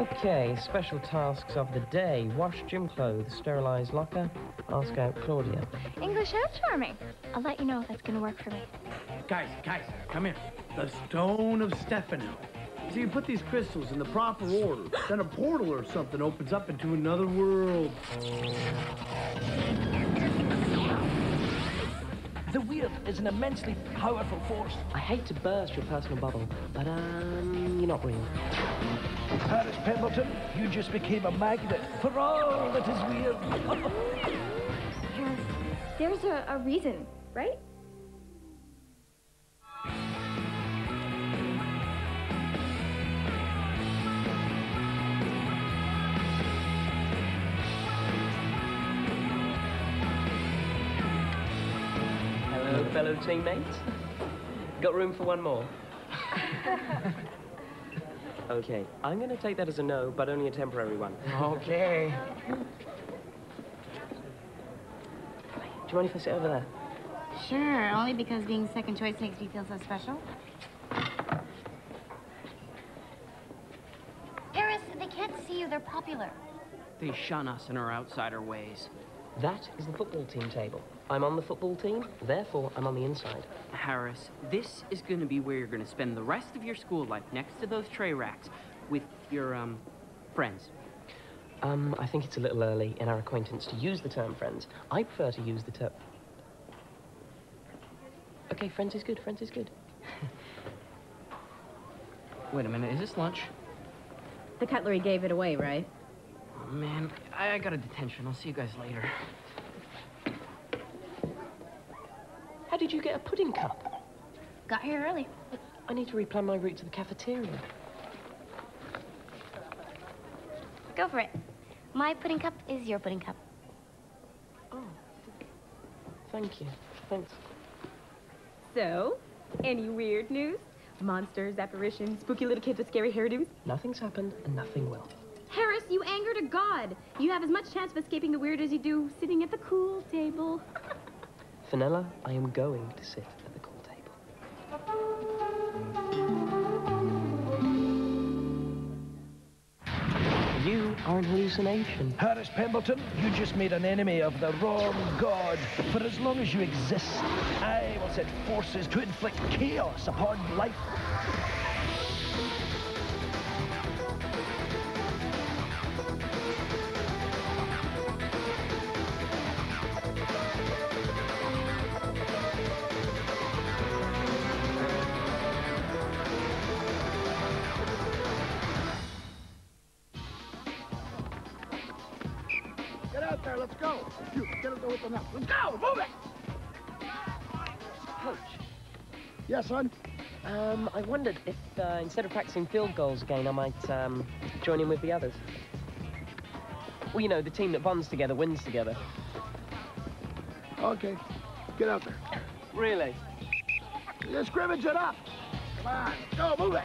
Okay, special tasks of the day. Wash gym clothes, sterilize locker, ask out Claudia. English how charming. I'll let you know if that's gonna work for me. Guys, guys, come here. The Stone of Stefano. So you put these crystals in the proper order, then a portal or something opens up into another world. The wheel is an immensely powerful force. I hate to burst your personal bubble, but um, you're not real. Harris Pembleton, you just became a magnet for all that is weird. There's a, a reason, right? Hello, fellow teammates. Got room for one more? okay, I'm going to take that as a no, but only a temporary one. Okay. Do you mind if I sit over there? Sure, only because being second choice makes me feel so special. Harris, they can't see you. They're popular. They shun us in our outsider ways. That is the football team table. I'm on the football team, therefore I'm on the inside. Harris, this is going to be where you're going to spend the rest of your school life next to those tray racks with your, um, friends. Um, I think it's a little early in our acquaintance to use the term friends. I prefer to use the term... Okay, friends is good, friends is good. Wait a minute, is this lunch? The cutlery gave it away, right? Oh, man, I, I got a detention. I'll see you guys later. How did you get a pudding cup? Got here early. I need to replan my route to the cafeteria. Go for it. My pudding cup is your pudding cup. Oh, thank you. Thanks. So, any weird news? Monsters, apparitions, spooky little kids with scary hairdos? Nothing's happened and nothing will. Harris, you angered a god. You have as much chance of escaping the weird as you do sitting at the cool table. Fenella, I am going to sit at the cool table. You are an hallucination. Harris Pembleton, you just made an enemy of the wrong god. For as long as you exist, I will set forces to inflict chaos upon life. Go. You, get it there with the net. Let's go, move it. Coach, Yes, son? um, I wondered if uh, instead of practicing field goals again, I might um, join in with the others. Well, you know, the team that bonds together wins together. Okay, get out there. Really? You scrimmage it up. Come on, go, move it.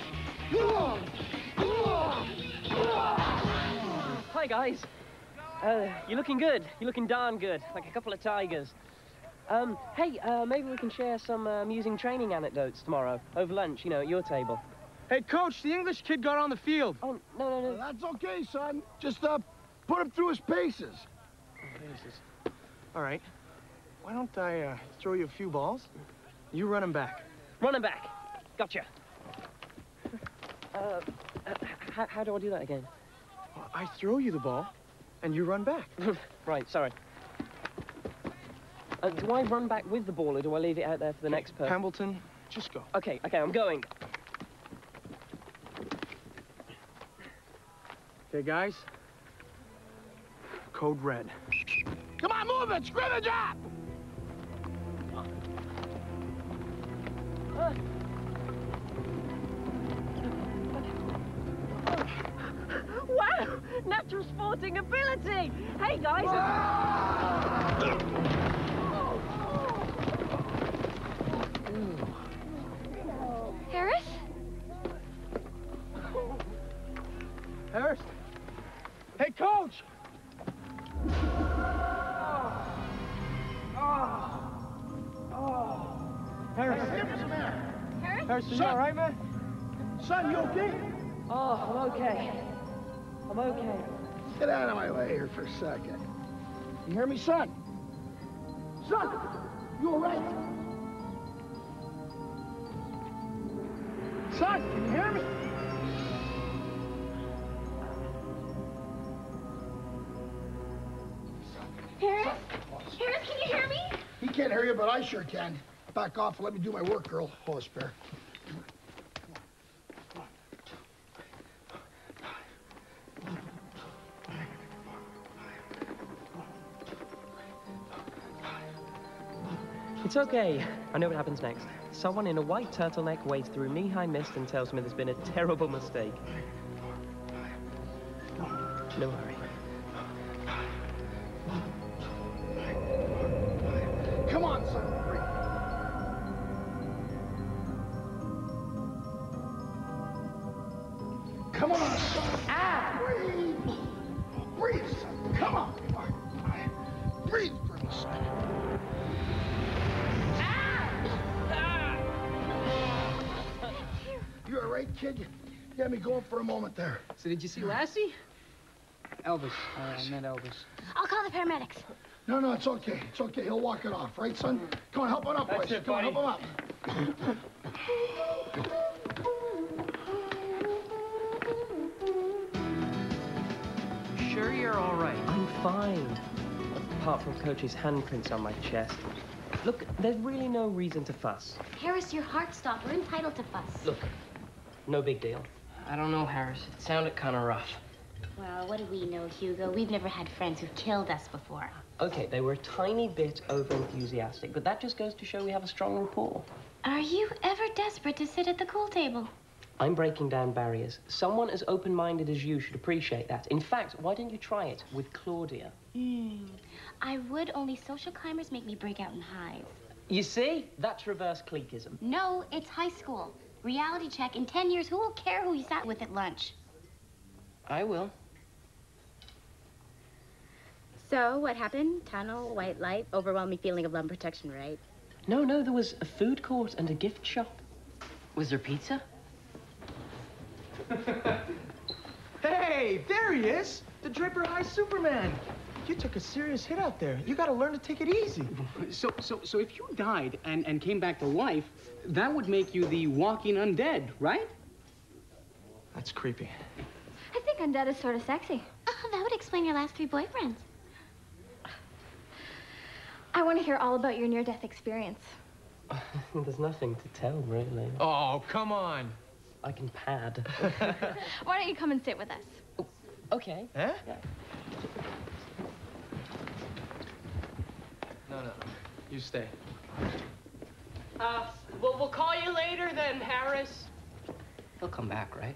Hi, guys. Uh, you're looking good. You're looking darn good, like a couple of tigers. Um, hey, uh, maybe we can share some uh, amusing training anecdotes tomorrow over lunch, you know, at your table. Hey, coach, the English kid got on the field. Oh, no, no, no. That's okay, son. Just, uh, put him through his paces. Paces. All right. Why don't I uh, throw you a few balls? You run him back. Run him back. Gotcha. Uh, uh, h- how do I do that again? Well, I throw you the ball, and you run back. right, sorry. Uh, do I run back with the ball or do I leave it out there for the next person? Pembleton, just go. Okay, okay, I'm going. Okay, guys. Code red. Come on, move it. Scrimmage up. Wow! Natural sporting ability! Hey, guys! Harris? Harris? Hey, coach! Harris. Harris? Harris, you all right, man? Son, you okay? Oh, I'm okay. I'm okay. Get out of my way here for a second. You hear me, son? Son, you all right? Son, can you hear me? Harris? Harris, can you hear me? He can't hear you, but I sure can. Back off and let me do my work, girl. Hold a It's okay. I know what happens next. Someone in a white turtleneck wades through knee-high mist and tells me there's been a terrible mistake. No hurry. Come on, son. Breathe. Come on, son. Ah! Breathe. Breathe, son. Come on. You all right, kid? You had me going for a moment there. So did you see Lassie? Elvis. Uh, I meant Elvis. I'll call the paramedics. No, no, it's okay. It's okay. He'll walk it off, right, son? Come on, help him up, boys. Come on, help him up. Sure you're all right. I'm fine. Apart from Coach's handprints on my chest. Look, there's really no reason to fuss. Harris, your heart stopped. We're entitled to fuss. Look, no big deal. I don't know, Harris. It sounded kind of rough. Well, what do we know, Hugo? We've never had friends who've killed us before. Okay, they were a tiny bit over-enthusiastic, but that just goes to show we have a strong rapport. Are you ever desperate to sit at the cool table? I'm breaking down barriers. Someone as open-minded as you should appreciate that. In fact, why don't you try it with Claudia? Hmm. I would, only social climbers make me break out in hives. You see? That's reverse cliquism. No, it's high school. Reality check. In 10 years, who will care who you sat with at lunch? I will. So, what happened? Tunnel, white light, overwhelming feeling of lung protection, right? No, no, there was a food court and a gift shop. Was there pizza? Hey, there he is. The Draper High Superman. You took a serious hit out there. You gotta learn to take it easy. So, so, so if you died and, and came back to life, that would make you the walking undead, right? That's creepy. I think undead is sort of sexy. Oh, that would explain your last three boyfriends. I want to hear all about your near-death experience. There's nothing to tell, really. Oh, come on. I can pad. Why don't you come and sit with us? okay. Huh? Yeah. No, no. You stay. Uh, well, we'll call you later then, Harris. He'll come back, right?